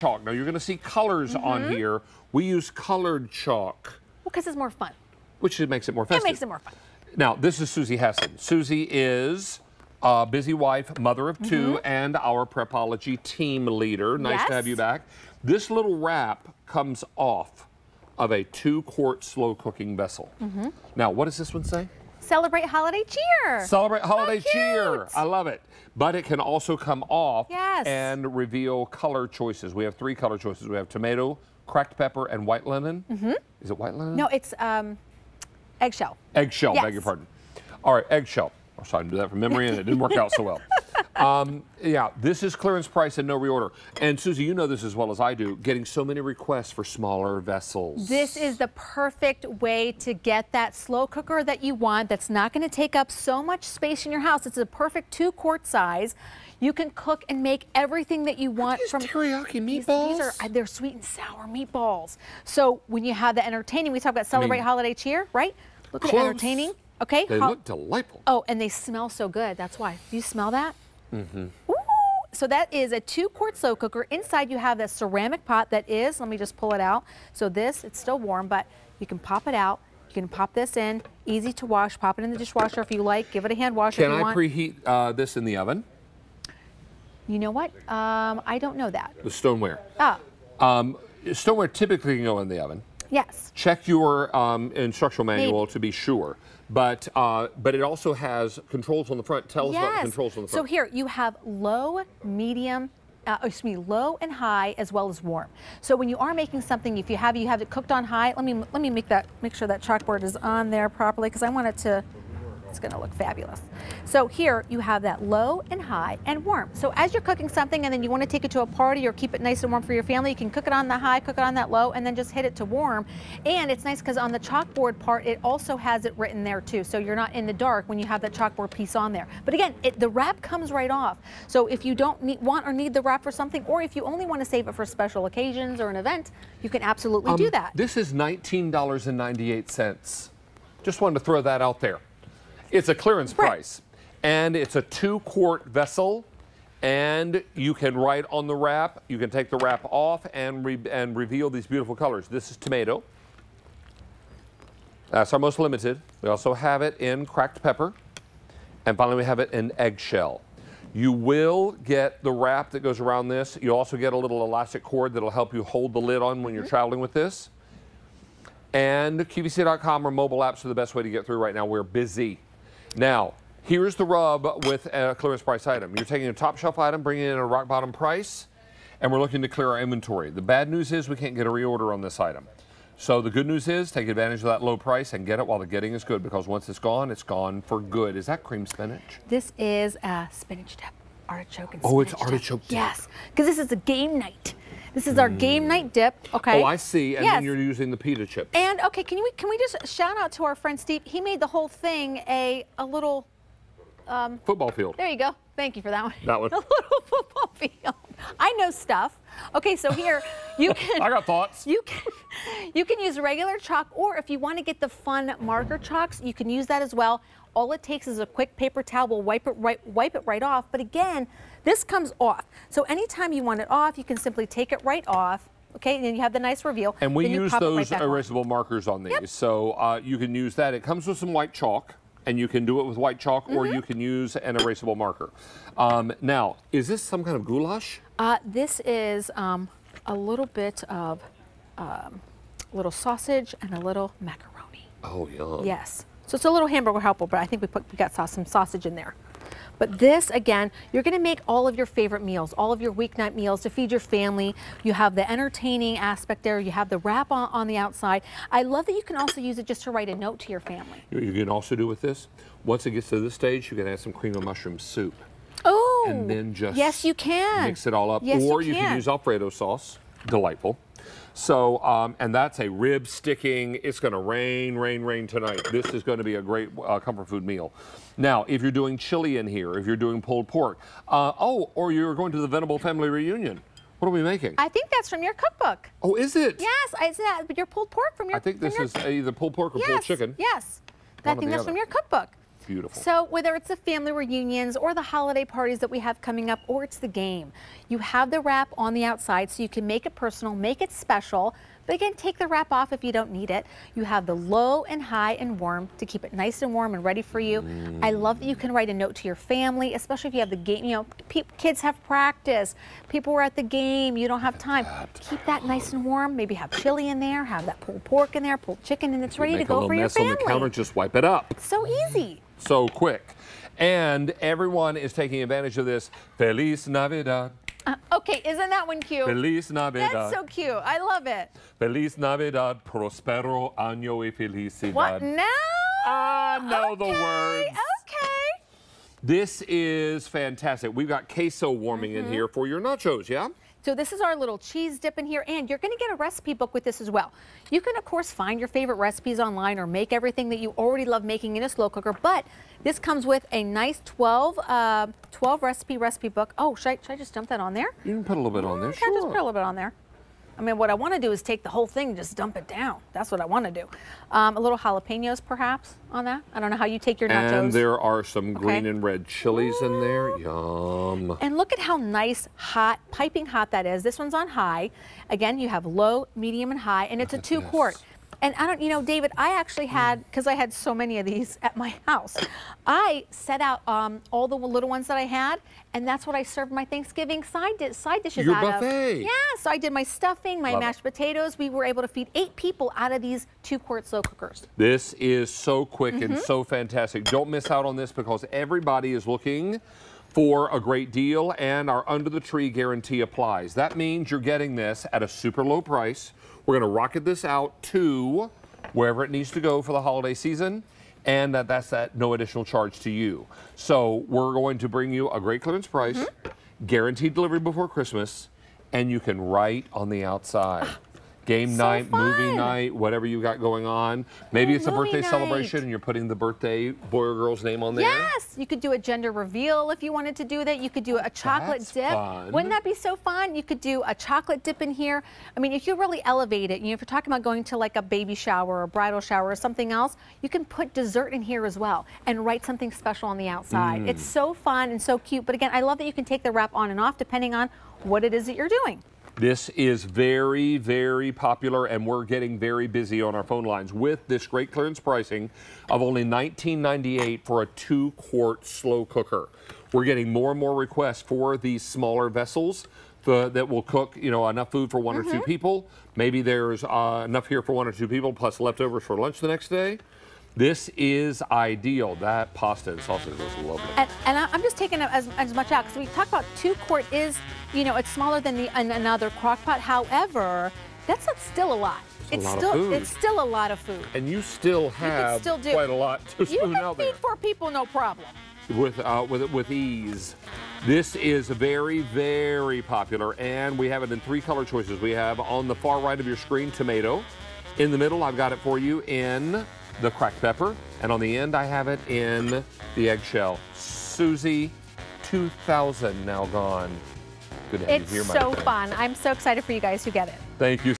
chalk. Now you're going to see colors Mm-hmm. on here. We use colored chalk, Well, because it's more fun. which makes it more festive. It makes it more fun. Now, this is Susie Hessen. Susie is a busy wife, mother of 2 and our Prepology team leader. Nice to have Mm-hmm. You back. This little wrap comes off of a two quart slow cooking vessel. Mm-hmm. Now, what does this one say? Celebrate holiday cheer. Celebrate holiday cheer. I love it. But it can also come off Yes. and reveal color choices. We have three color choices. We have tomato, cracked pepper, and white linen. Mm-hmm. Is it white linen? no, it's um, eggshell. Eggshell, beg your pardon. All right, eggshell. I was trying to do that from memory and it didn't work out so well. Um, yeah, this is clearance price and no reorder. And Susie, you know this as well as I do, getting so many requests for smaller vessels. This is the perfect way to get that slow cooker that you want that's not going to take up so much space in your house. It's a perfect two quart size. You can cook and make everything that you want These from teriyaki These- meatballs. These, are uh, they're sweet and sour meatballs. So when you have the entertaining, we talk about celebrate holiday cheer, right? Look at entertaining. Okay. they Ho- look delightful. Oh, and they smell so good. That's why. Do you smell that? Mm-hmm. Ooh. So that is a two quart slow cooker. Inside you have that ceramic pot that is, let me just pull it out. So this, it's still warm, but you can pop it out. You can pop this in, easy to wash, pop it in the dishwasher if you like, give it a hand wash Can if you I want. preheat uh, this in the oven? you know what? Um, I don't know that. The stoneware. Ah, Um, stoneware typically can go in the oven. Yes. Check your um, instructional manual Maybe. to be sure. But uh, but it also has controls on the front. Tell us about the controls on the front. So here you have low, medium, uh, excuse me, low and high as well as warm. So when you are making something, if you have you have it cooked on high, let me let me make that make sure that chalkboard is on there properly because I want it to. It's going to look fabulous. So here you have that low and high and warm. So as you're cooking something and then you want to take it to a party or keep it nice and warm for your family, you can cook it on the high, cook it on that low, and then just hit it to warm. And it's nice because on the chalkboard part, it also has it written there too. So you're not in the dark when you have that chalkboard piece on there. But again, it, the wrap comes right off. So if you don't need, want or need the wrap for something, or if you only want to save it for special occasions or an event, you can absolutely do Um, that. This is $19.98. Just wanted to throw that out there. It's a clearance Right. price. And it's a two quart vessel. And you can write on the wrap, you can take the wrap off and, re- and reveal these beautiful colors. This is tomato. That's our most limited. We also have it in cracked pepper. And finally, we have it in eggshell. You will get the wrap that goes around this. You also get a little elastic cord that'll help you hold the lid on when you're mm-hmm. traveling with this. And QVC.com or mobile apps are the best way to get through right now. We're busy. Now, here's the rub with a clearance price item. You're taking a top shelf item, bringing it in a rock bottom price, and we're looking to clear our inventory. The bad news is we can't get a reorder on this item. So the good news is take advantage of that low price and get it while the getting is good because once it's gone, it's gone for good. Is that cream spinach? This is a spinach dip, artichoke and Oh, it's spinach artichoke dip. Yes, because this is a game night. This is our game mm. night dip. Okay. Oh, I see. And yes. then you're using the pita chips. And okay, can we can we just shout out to our friend Steve? He made the whole thing a a little. Um, football field. There you go. Thank you for that one. That one. A little football field. I know stuff. Okay, so here you can. I got thoughts. You can you can use regular chalk, or if you want to get the fun marker chalks, you can use that as well. All it takes is a quick paper towel. We'll wipe it right wipe it right off. But again, this comes off. So anytime you want it off, you can simply take it right off. Okay, and then you have the nice reveal. And we use it right those on. erasable markers on these. Yep. So uh, you can use that. It comes with some white chalk, and you can do it with white chalk, or Mm-hmm. you can use an erasable marker. Um, now, is this some kind of goulash? Uh, this is um, a little bit of um, little sausage and a little macaroni. Oh, yum. Yes. So it's a little hamburger helper, but I think we put we got some sausage in there. But this, again, you're going to make all of your favorite meals, all of your weeknight meals to feed your family. You have the entertaining aspect there. You have the wrap on, on the outside. I love that you can also use it just to write a note to your family. You, you can also do with this, once it gets to this stage, you can add some cream of mushroom soup. Oh, And then just yes, you can mix it all up. Yes, or you can. can. use Alfredo sauce. Delightful. So, um, and that's a rib sticking. It's going to rain, rain, rain tonight. This is going to be a great uh, comfort food meal. Now, if you're doing chili in here, if you're doing pulled pork, uh, oh, or you're going to the Venable family reunion, what are we making? I think that's from your cookbook. oh, is it? Yes, I is that your pulled pork from your. I think this your- is either pulled pork or yes, pulled chicken. Yes, One I think that's other. from your cookbook. Beautiful. So whether it's the family reunions or the holiday parties that we have coming up or it's the game, you have the wrap on the outside so you can make it personal, make it special. But again, take the wrap off if you don't need it. You have the low and high and warm to keep it nice and warm and ready for you. I mm. love that you can write a note to your family, especially if you have the game. You know, kids have practice. People were at the game. You don't have time. To keep that nice and warm. Maybe have chili in there. Have that pulled pork in there, pulled chicken, and it's ready to go for your mess family. on the counter, just wipe it up. so easy. So quick. And everyone is taking advantage of this. Feliz Navidad. Uh, okay, isn't that one cute? Feliz Navidad. That's so cute. I love it. Feliz Navidad. Prospero año y felicidad. What now? I know the words. Okay. This is fantastic. We've got queso warming Mm-hmm. in here for your nachos, yeah? So this is our little cheese dip in here, and you're going to get a recipe book with this as well. You can, of course, find your favorite recipes online or make everything that you already love making in a slow cooker, but this comes with a nice 12, uh, 12 recipe recipe book. Oh, should I, should I just dump that on there? You can put a little bit on there, Okay, I'll just put a little bit on there. I mean, what I want to do is take the whole thing and just dump it down. That's what I want to do. Um, a little jalapenos, perhaps, on that. I don't know how you take your nachos. And there are some green and red chilies in there. Yum. And look at how nice, hot, piping hot that is. This one's on high. Again, you have low, medium, and high, and it's a two this. And I don't, you know, David, I actually had, because I had so many of these at my house, I set out um, all the little ones that I had, and that's what I served my Thanksgiving side, di- side dishes Your out buffet. of. Yeah, so I did my stuffing, my Love it. mashed potatoes. We were able to feed eight people out of these two quart slow cookers. This is so quick Mm-hmm. and so fantastic. Don't miss out on this because everybody is looking for a great deal and our under the tree guarantee applies. That means you're getting this at a super low price. We're going to rocket this out to wherever it needs to go for the holiday season and that that's at no additional charge to you. So we're going to bring you a great clearance price, Mm-hmm. guaranteed delivery before Christmas, and you can write on the outside. Game So night, movie night, whatever you got going on. Maybe Oh, it's a birthday night. celebration and you're putting the birthday boy or girl's name on there. Yes, you could do a gender reveal if you wanted to do that. You could do a chocolate That's dip. fun. Wouldn't that be so fun? You could do a chocolate dip in here. I mean, if you really elevate it, you know, if you're talking about going to like a baby shower or bridal shower or something else, you can put dessert in here as well and write something special on the outside. Mm. It's so fun and so cute. But again, I love that you can take the wrap on and off depending on what it is that you're doing. This is very, very popular, and we're getting very busy on our phone lines with this great clearance pricing of only $19.98 for a two quart slow cooker. We're getting more and more requests for these smaller vessels the, that will cook, you know, enough food for one or two people. Maybe there's uh, enough here for one or two people, plus leftovers for lunch the next day. This is ideal. That pasta and sausage was lovely. And, and I'm just taking as, as much out because we talked about two quart is, you know, it's smaller than the an, another crock pot. However, that's not still a lot. It's a lot still it's still a lot of food. And you still have still do- quite a lot to You can feed four people, no problem. with uh, with with ease. This is very very popular, and we have it in three color choices. We have on the far right of your screen tomato. In the middle, I've got it for you in the cracked pepper, and on the end, I have it in the eggshell. Susie, 2000 now gone. Good to have It's you here, my so friend. fun. I'm so excited for you guys who get it. Thank you.